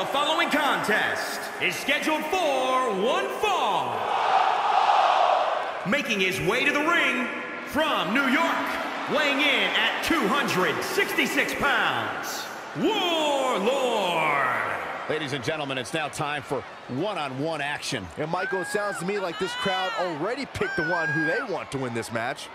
The following contest is scheduled for one fall. Making his way to the ring from New York, weighing in at 266 pounds, Wardlow. Ladies and gentlemen, it's now time for one-on-one -on -one action. And Michael, it sounds to me like this crowd already picked the one who they want to win this match.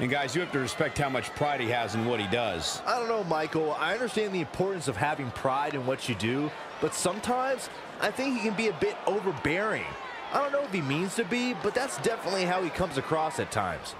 And guys, you have to respect how much pride he has in what he does. I don't know, Michael. I understand the importance of having pride in what you do, but sometimes I think he can be a bit overbearing. I don't know if he means to be, but that's definitely how he comes across at times.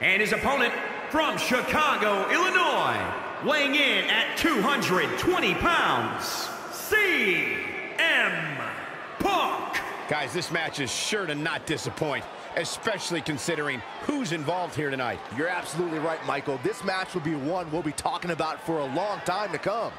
And his opponent from Chicago, Illinois, weighing in at 220 pounds, CM Punk. Guys, this match is sure to not disappoint, especially considering who's involved here tonight. You're absolutely right, Michael. This match will be one we'll be talking about for a long time to come.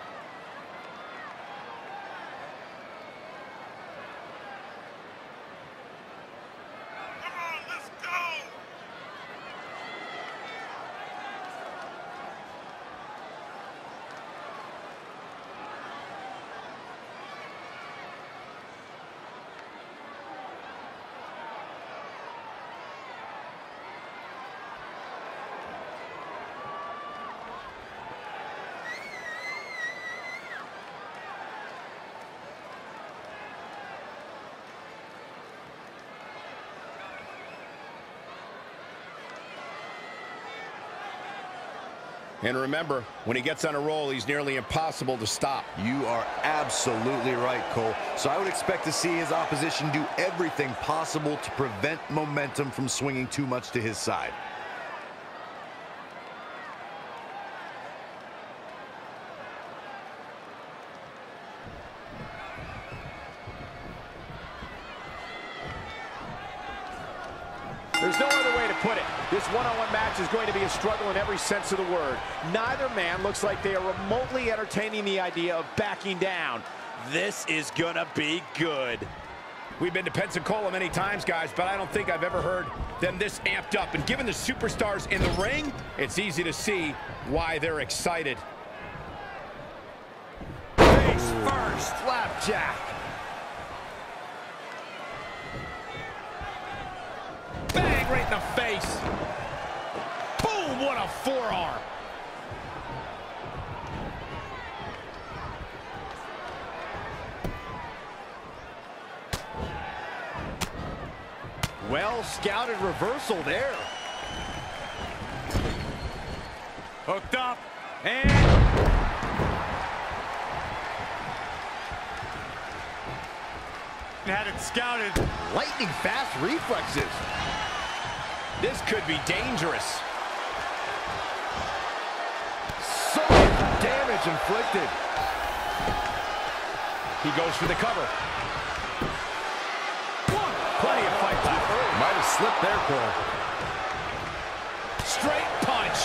And remember, when he gets on a roll, he's nearly impossible to stop. You are absolutely right, Cole. So I would expect to see his opposition do everything possible to prevent momentum from swinging too much to his side. There's no other way to put it. This one-on-one -on -one match is going to be a struggle in every sense of the word. Neither man looks like they are remotely entertaining the idea of backing down. This is gonna be good. We've been to Pensacola many times, guys, but I don't think I've ever heard them this amped up. And given the superstars in the ring, it's easy to see why they're excited. Face first, flapjack. Right in the face. Boom, what a forearm. Well scouted reversal there. Hooked up and had it scouted. Lightning fast reflexes. This could be dangerous. So much damage inflicted. He goes for the cover. One. Plenty of fight left. Might have slipped there, Cole. Straight punch.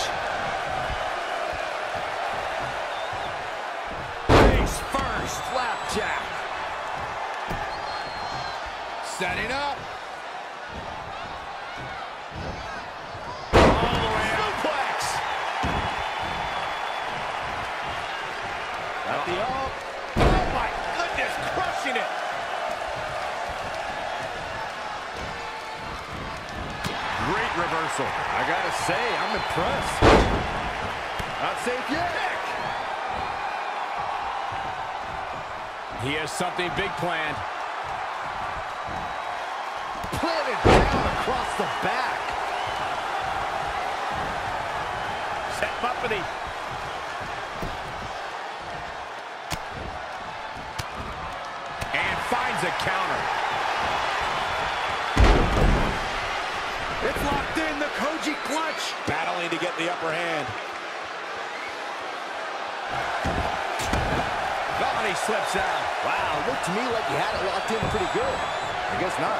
Face first, flapjack. Setting up. Reversal. I gotta say, I'm impressed. Not safe yet. He has something big planned. Planted down across the back. Set up for the... The upper hand. He slips out. Wow, looked to me like he had it locked in pretty good. I guess not.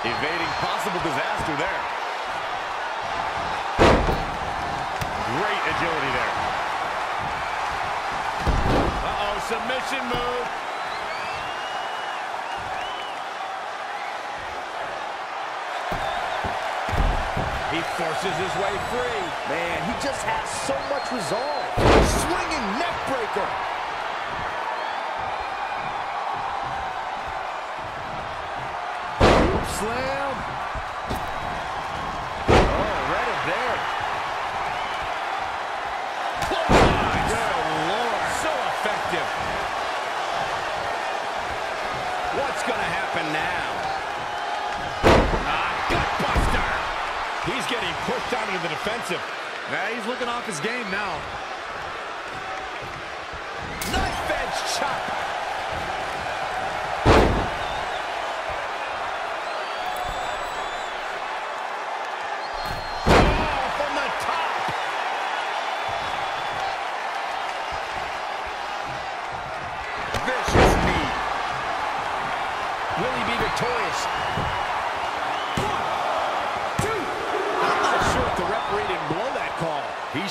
Evading possible disaster there. Great agility there. Uh-oh, submission move. Forces his way free. Man, he just has so much resolve. Swinging neck breaker. Slam. Getting pushed out into the defensive. Now he's looking off his game now. Knife edge chop.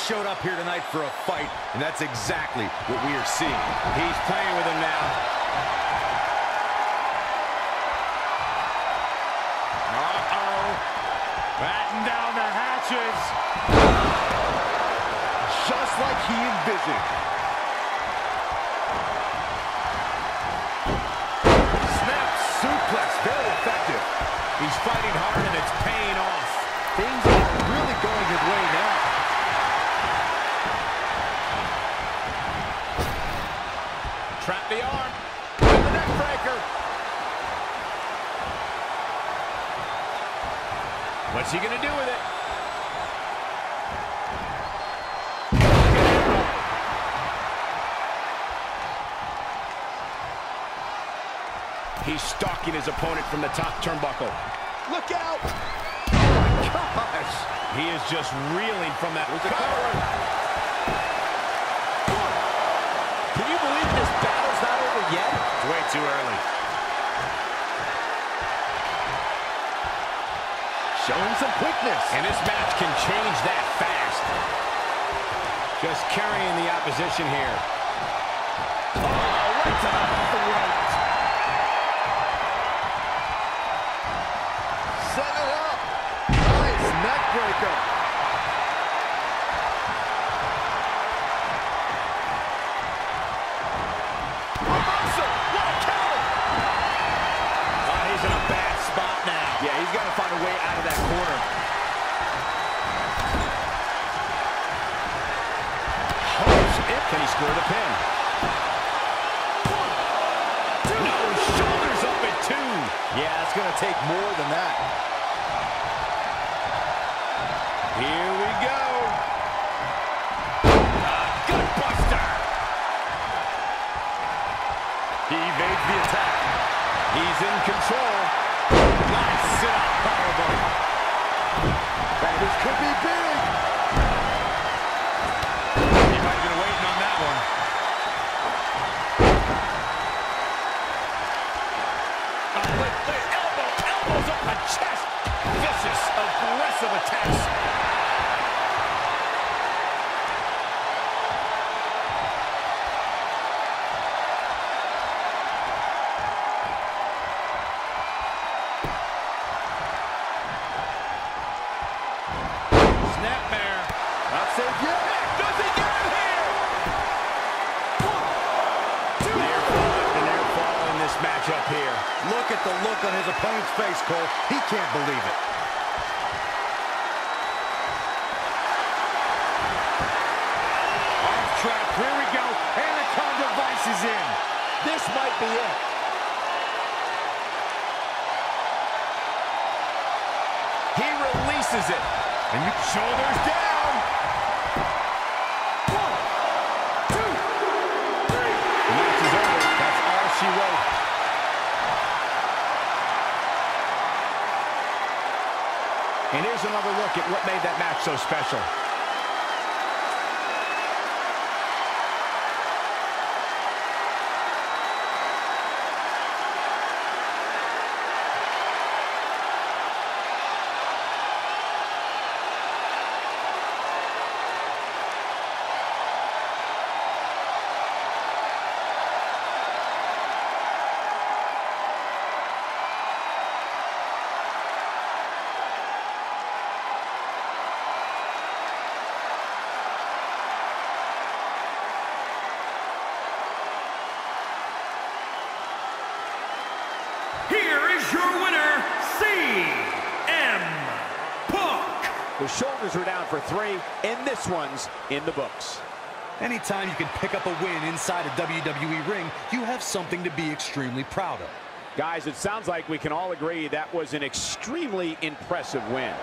Showed up here tonight for a fight, and that's exactly what we are seeing. He's playing with him now. Uh-oh. Batten down the hatches. Just like he envisioned. Snap suplex, very effective. He's fighting hard and it's paying off. Things are really going his way now. Trap the arm. With the neck breaker. What's he going to do with it? He's stalking his opponent from the top turnbuckle. Look out! Oh my Gosh, he is just reeling from that you believe this battle's not over yet? It's way too early. Showing some quickness. And this match can change that fast. Just carrying the opposition here. Oh, right to the throat. Set it up. Nice neck breaker. Take more than that. Here we go. Ah, Gutbuster. He evades the attack. He's in control. Nice up chest. Vicious, aggressive attacks. Look at the look on his opponent's face, Cole. He can't believe it. Off track. Here we go. Anaconda Vice is in. This might be it. He releases it. And shoulders down. And here's another look at what made that match so special. Here is your winner, CM Punk. The shoulders are down for three, and this one's in the books. Anytime you can pick up a win inside a WWE ring, you have something to be extremely proud of. Guys, it sounds like we can all agree that was an extremely impressive win.